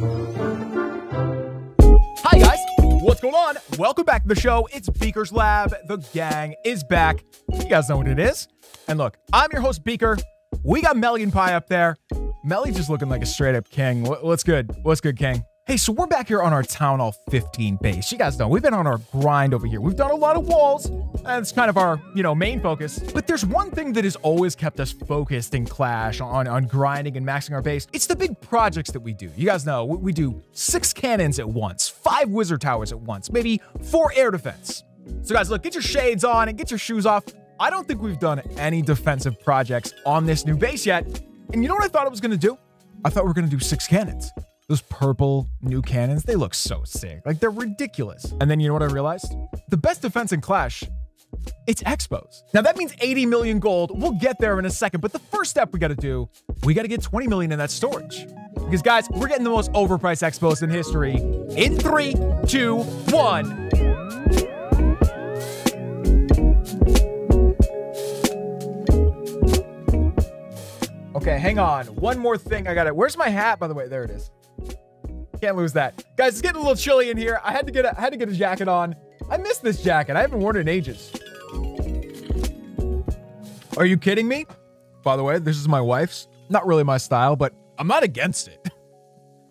Hi guys, what's going on? Welcome back to the show. It's Beaker's Lab. The gang is back. You guys know what it is. And look, I'm your host, Beaker. We got Melly and Pie up there. Melly just looking like a straight up king. What's good? What's good, king? Hey, so we're back here on our Town Hall 15 base. You guys know we've been on our grind over here. We've done a lot of walls. That's kind of our, you know, main focus. But there's one thing that has always kept us focused in Clash on, on grinding and maxing our base. It's the big projects that we do. You guys know we, do six cannons at once, five wizard towers at once, maybe four air defense. So guys, look, get your shades on and get your shoes off. I don't think we've done any defensive projects on this new base yet. And you know what I thought it was going to do? I thought we were going to do six cannons. Those purple new cannons, they look so sick. Like they're ridiculous. And then you know what I realized? The best defense in Clash, it's X-bows. Now that means 80 million gold. We'll get there in a second, but the first step we got to do, we got to get 20 million in that storage. Because guys, we're getting the most overpriced X-bows in history. In three, two, one. Okay, hang on. One more thing I got it. Where's my hat, by the way? There it is. Can't lose that. Guys, it's getting a little chilly in here. I had to get a, I had to get a jacket on. I miss this jacket. I haven't worn it in ages. Are you kidding me? By the way, this is my wife's. Not really my style, but I'm not against it.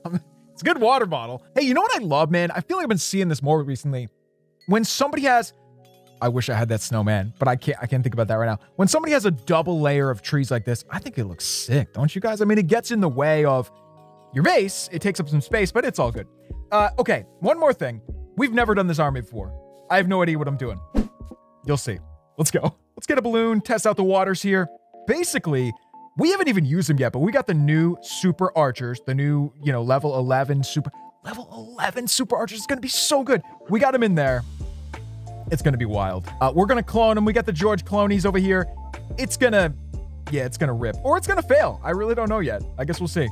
it's a good water bottle. Hey, you know what I love, man? I feel like I've been seeing this more recently. When somebody has I wish I had that snowman, but I can't I can't think about that right now. When somebody has a double layer of trees like this, I think it looks sick, don't you guys? I mean, it gets in the way of your base. It takes up some space, but it's all good. Uh, okay, one more thing. We've never done this army before. I have no idea what I'm doing. You'll see. Let's go. Let's get a balloon, test out the waters here. Basically, we haven't even used them yet, but we got the new super archers, the new, you know, level 11 super, level 11 super archers. It's going to be so good. We got them in there. It's going to be wild. Uh, we're going to clone them. We got the George Clonies over here. It's going to, yeah, it's going to rip. Or it's going to fail. I really don't know yet. I guess we'll see.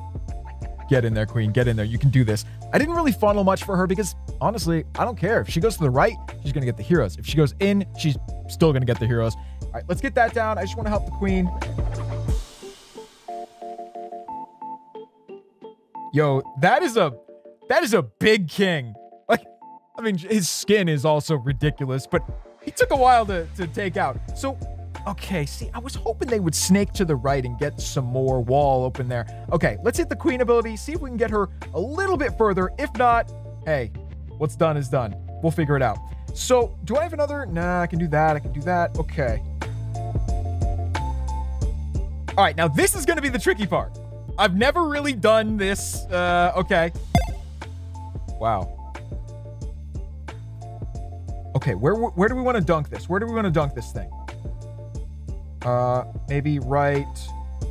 Get in there, queen. Get in there. You can do this. I didn't really funnel much for her because, honestly, I don't care. If she goes to the right, she's going to get the heroes. If she goes in, she's still going to get the heroes. All right, let's get that down. I just want to help the queen. Yo, that is a that is a big king. Like, I mean, his skin is also ridiculous, but he took a while to, to take out. So Okay, see, I was hoping they would snake to the right and get some more wall open there. Okay, let's hit the queen ability, see if we can get her a little bit further. If not, hey, what's done is done. We'll figure it out. So, do I have another? Nah, I can do that. I can do that. Okay. All right, now this is going to be the tricky part. I've never really done this. Uh, okay. Wow. Okay, where where do we want to dunk this? Where do we want to dunk this thing? Uh, maybe right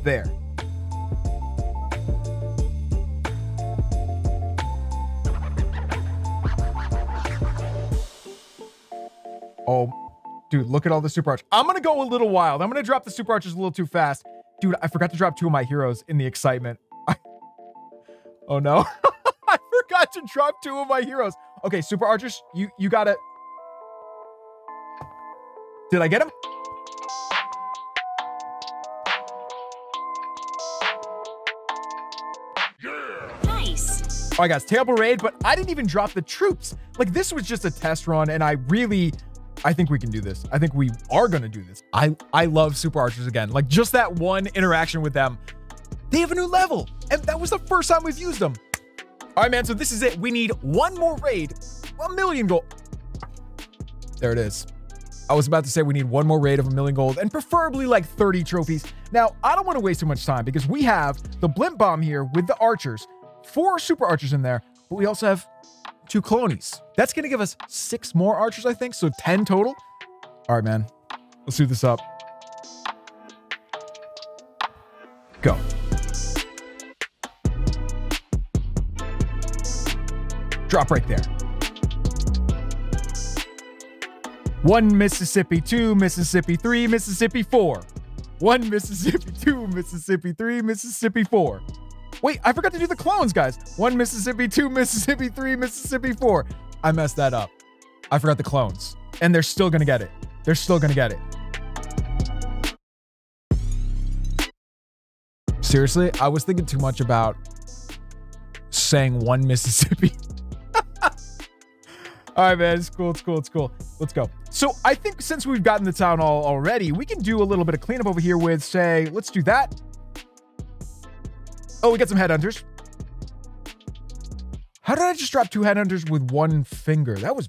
there. Oh, dude, look at all the super arch. I'm going to go a little wild. I'm going to drop the super archers a little too fast. Dude, I forgot to drop two of my heroes in the excitement. oh, no. I forgot to drop two of my heroes. Okay, super archers, you, you got to... Did I get him? All right, guys, terrible raid, but I didn't even drop the troops. Like, this was just a test run, and I really, I think we can do this. I think we are going to do this. I, I love Super Archers again. Like, just that one interaction with them. They have a new level, and that was the first time we've used them. All right, man, so this is it. We need one more raid, a million gold. There it is. I was about to say we need one more raid of a million gold and preferably like 30 trophies. Now, I don't want to waste too much time because we have the blimp bomb here with the archers four super archers in there, but we also have two clonies. That's going to give us six more archers, I think. So 10 total. All right, man. Let's do this up. Go. Drop right there. One Mississippi, two Mississippi, three Mississippi, four. One Mississippi, two Mississippi, three Mississippi, four. Wait, I forgot to do the clones, guys. One Mississippi, two Mississippi, three Mississippi, four. I messed that up. I forgot the clones. And they're still to get it. They're still to get it. Seriously, I was thinking too much about saying one Mississippi. All right, man. It's cool. It's cool. It's cool. Let's go. So I think since we've gotten the town hall already, we can do a little bit of cleanup over here with, say, let's do that. Oh, we got some headhunters. How did I just drop two headhunters with one finger? That was...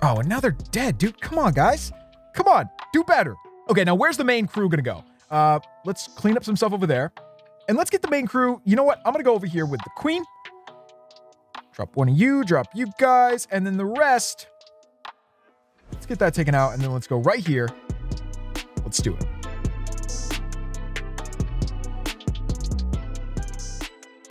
Oh, and now they're dead, dude. Come on, guys. Come on. Do better. Okay, now where's the main crew gonna go? Uh, let's clean up some stuff over there. And let's get the main crew. You know what? I'm gonna go over here with the queen. Drop one of you, drop you guys, and then the rest. Let's get that taken out, and then let's go right here. Let's do it.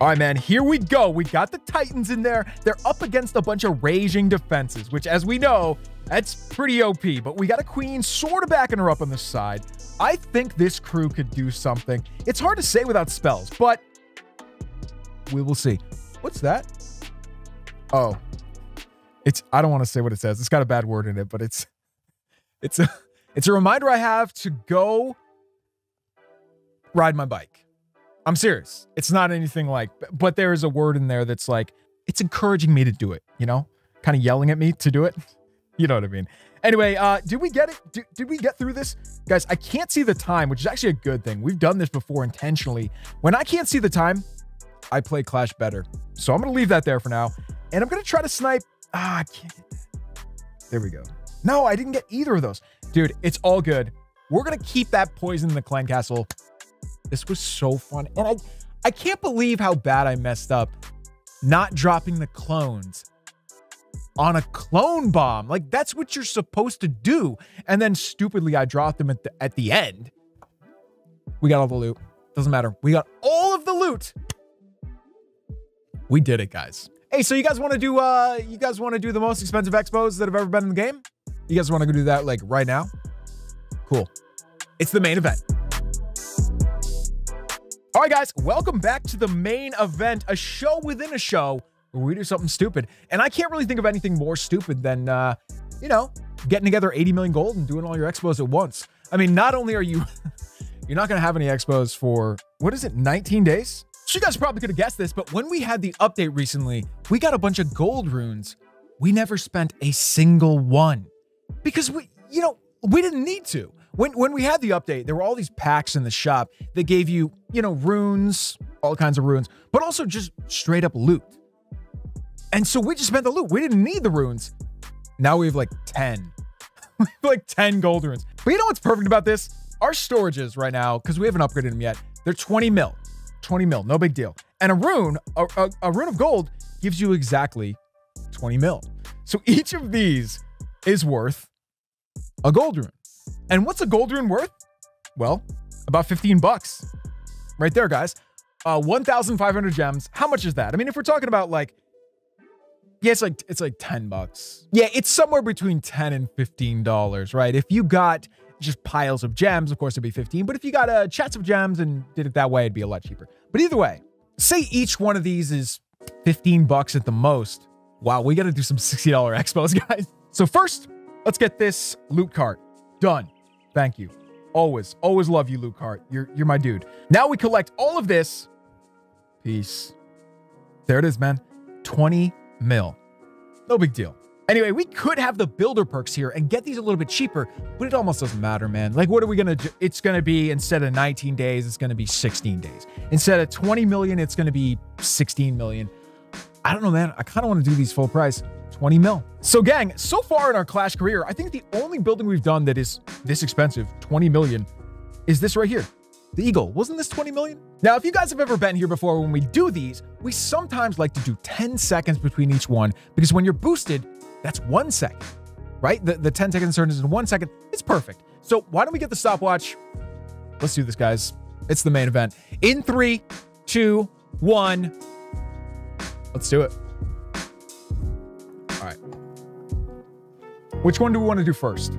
All right, man, here we go. We got the Titans in there. They're up against a bunch of raging defenses, which, as we know, that's pretty OP. But we got a queen sort of backing her up on the side. I think this crew could do something. It's hard to say without spells, but we will see. What's that? Oh, it's, I don't want to say what it says. It's got a bad word in it, but it's, it's a, it's a reminder I have to go ride my bike. I'm serious. It's not anything like, but there is a word in there that's like, it's encouraging me to do it, you know? Kind of yelling at me to do it. You know what I mean? Anyway, uh, did we get it? Did, did we get through this? Guys, I can't see the time, which is actually a good thing. We've done this before intentionally. When I can't see the time, I play Clash better. So I'm going to leave that there for now. And I'm going to try to snipe. Ah, I can't. There we go. No, I didn't get either of those. Dude, it's all good. We're going to keep that poison in the clan castle this was so fun. And I, I can't believe how bad I messed up not dropping the clones on a clone bomb. Like that's what you're supposed to do. And then stupidly, I dropped them at the, at the end. We got all the loot. Doesn't matter. We got all of the loot. We did it, guys. Hey, so you guys want to do uh you guys want to do the most expensive X-bows that have ever been in the game? You guys want to go do that like right now? Cool. It's the main event. All right, guys, welcome back to the main event, a show within a show where we do something stupid. And I can't really think of anything more stupid than, uh, you know, getting together 80 million gold and doing all your X-bows at once. I mean, not only are you, you're not going to have any X-bows for, what is it, 19 days? So you guys probably could have guessed this, but when we had the update recently, we got a bunch of gold runes. We never spent a single one because we, you know, we didn't need to. When when we had the update, there were all these packs in the shop that gave you, you know, runes, all kinds of runes, but also just straight up loot. And so we just spent the loot. We didn't need the runes. Now we have like 10. like 10 gold runes. But you know what's perfect about this? Our storages right now, because we haven't upgraded them yet, they're 20 mil. 20 mil, no big deal. And a rune, a, a, a rune of gold gives you exactly 20 mil. So each of these is worth a gold rune. And what's a gold rune worth? Well, about 15 bucks. Right there, guys. Uh, 1,500 gems. How much is that? I mean, if we're talking about like, yeah, it's like, it's like 10 bucks. Yeah, it's somewhere between 10 and $15, right? If you got just piles of gems, of course it'd be 15. But if you got uh, chats of gems and did it that way, it'd be a lot cheaper. But either way, say each one of these is 15 bucks at the most. Wow, we got to do some $60 X-bows, guys. So first, let's get this loot cart done. Thank you. Always, always love you, loot cart. You're you're my dude. Now we collect all of this. Peace. There it is, man. 20 mil. No big deal. Anyway, we could have the builder perks here and get these a little bit cheaper, but it almost doesn't matter, man. Like, what are we gonna do? It's gonna be instead of 19 days, it's gonna be 16 days. Instead of 20 million, it's gonna be 16 million. I don't know, man. I kind of want to do these full price. 20 mil. So gang, so far in our Clash career, I think the only building we've done that is this expensive, 20 million, is this right here. The Eagle. Wasn't this 20 million? Now, if you guys have ever been here before, when we do these, we sometimes like to do 10 seconds between each one because when you're boosted, that's one second, right? The, the 10 seconds turns into one second. It's perfect. So why don't we get the stopwatch? Let's do this, guys. It's the main event. In three, two, one. Let's do it. Which one do we want to do first?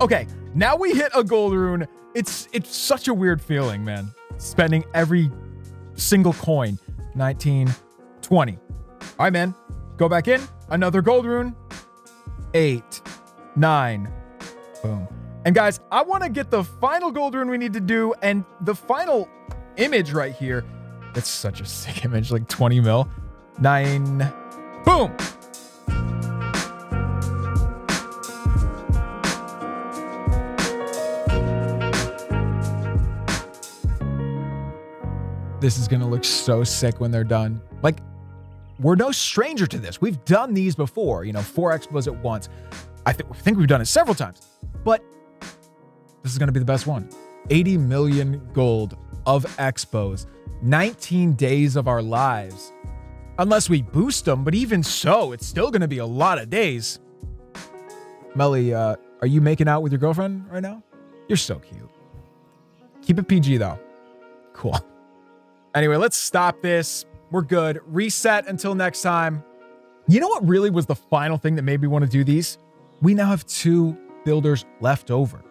Okay, now we hit a gold rune. It's it's such a weird feeling, man. Spending every single coin. 19, 20. All right, man. Go back in. Another gold rune. Eight, nine. Boom. And guys, I want to get the final gold rune we need to do and the final image right here. That's such a sick image, like 20 mil. Nine. Boom. This is to look so sick when they're done. Like, we're no stranger to this. We've done these before, you know, four X-bows at once. I th- think we've done it several times, but this is to be the best one. 80 million gold of X-bows, 19 days of our lives. Unless we boost them, but even so, it's still going to be a lot of days. Melly, uh, are you making out with your girlfriend right now? You're so cute. Keep it PG though. Cool. Anyway, let's stop this. We're good. Reset until next time. You know what really was the final thing that made me want to do these? We now have two builders left over,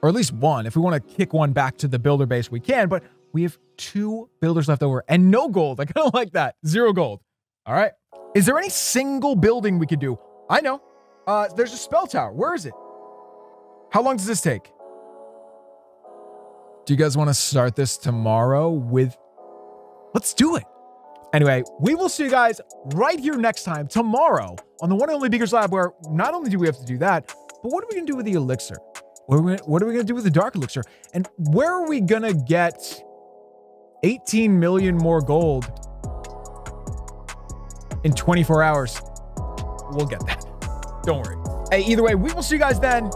or at least one. If we want to kick one back to the builder base, we can, but we have two builders left over and no gold. I kind of like that. Zero gold. All right. Is there any single building we could do? I know. Uh, there's a spell tower. Where is it? How long does this take? Do you guys want to start this tomorrow with Let's do it. Anyway, we will see you guys right here next time, tomorrow, on the one and only Beakers Lab, where not only do we have to do that, but what are we going to do with the elixir? What are we, what are we going to do with the dark elixir? And where are we going to get 18 million more gold in 24 hours? We'll get that. Don't worry. Hey, either way, we will see you guys then.